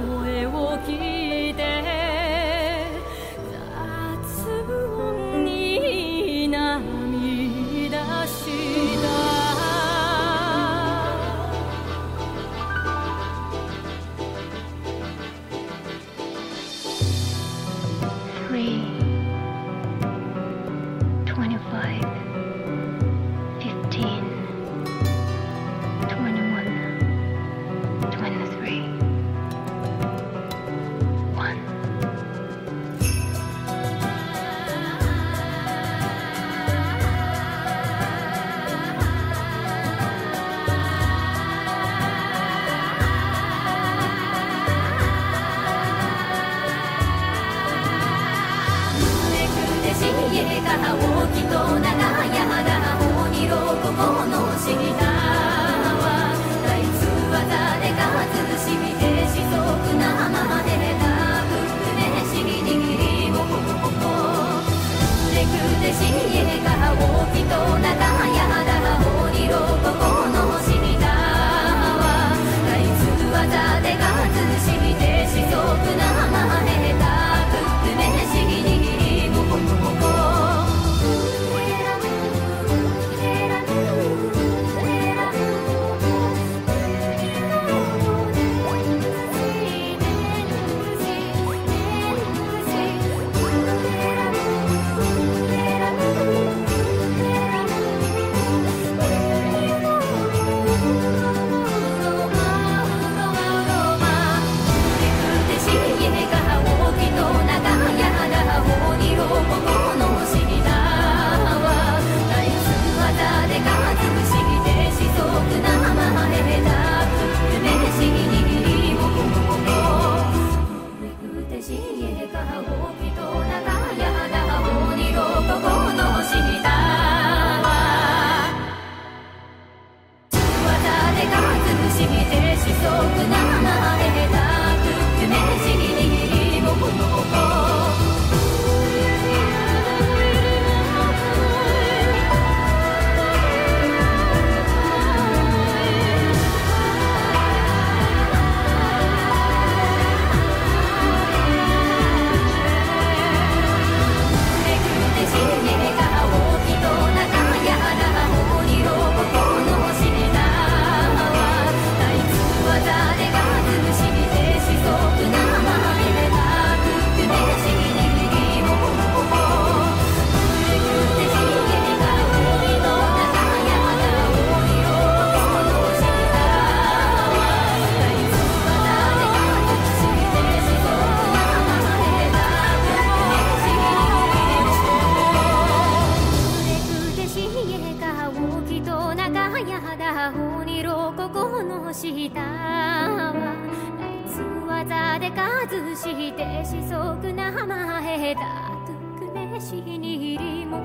声を聞いおお方きっとやだほにろここの下はいつ技で数してしそくなまへたくねしにりも